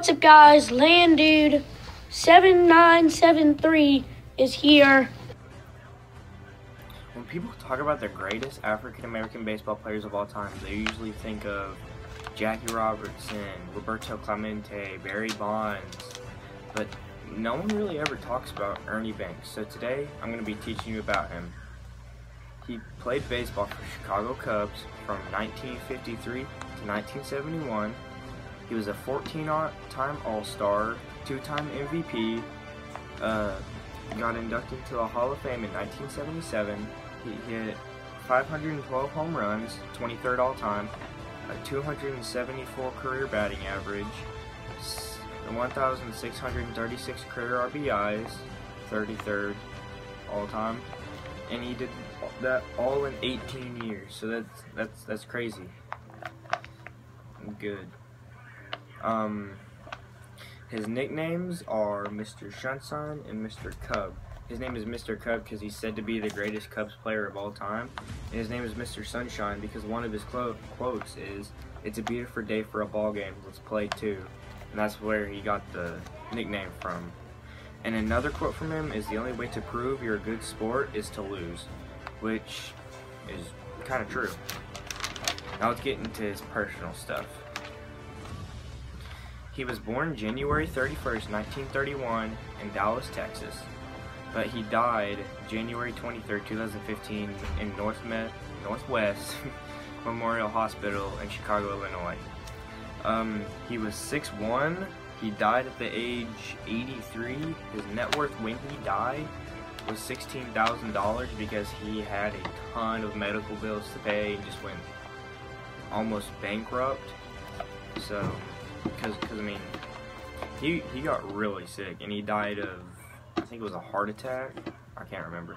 What's up, guys? Land Dude 7973 is here. When people talk about the greatest African American baseball players of all time, they usually think of Jackie Robertson, Roberto Clemente, Barry Bonds, but no one really ever talks about Ernie Banks. So today, I'm going to be teaching you about him. He played baseball for Chicago Cubs from 1953 to 1971. He was a 14-time All-Star, two-time MVP, uh, got inducted into the Hall of Fame in 1977. He hit 512 home runs, 23rd all-time, a 274 career batting average, 1,636 career RBIs, 33rd all-time, and he did that all in 18 years. So that's that's that's crazy. Good. Um, his nicknames are Mr. Sunshine and Mr. Cub. His name is Mr. Cub because he's said to be the greatest Cubs player of all time. And his name is Mr. Sunshine because one of his quotes is, It's a beautiful day for a ball game. Let's play two. And that's where he got the nickname from. And another quote from him is, The only way to prove you're a good sport is to lose. Which is kind of true. Now let's get into his personal stuff. He was born January 31st, 1931 in Dallas, Texas, but he died January 23rd, 2015 in North Me Northwest Memorial Hospital in Chicago, Illinois. Um, he was 6'1", he died at the age 83. His net worth when he died was $16,000 because he had a ton of medical bills to pay and just went almost bankrupt. So, because because I mean, he he got really sick and he died of I think it was a heart attack. I can't remember.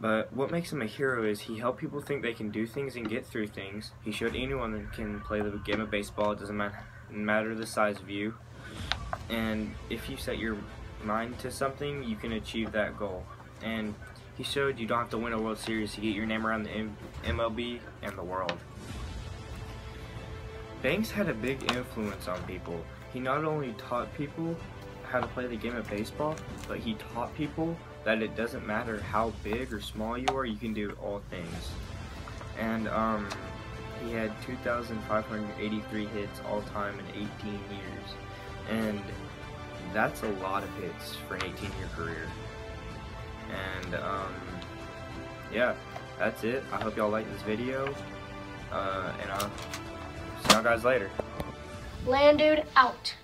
But what makes him a hero is he helped people think they can do things and get through things. He showed anyone that can play the game of baseball. It doesn't matter, the size of you. And if you set your mind to something, you can achieve that goal. And he showed you don't have to win a World Series to get your name around the M MLB and the world. Banks had a big influence on people. He not only taught people how to play the game of baseball, but he taught people that it doesn't matter how big or small you are, you can do all things. And um, he had 2,583 hits all time in 18 years. And that's a lot of hits for an 18-year career. And um, yeah, that's it. I hope y'all like this video. Uh, and I'll y'all guys later. Land Dude out.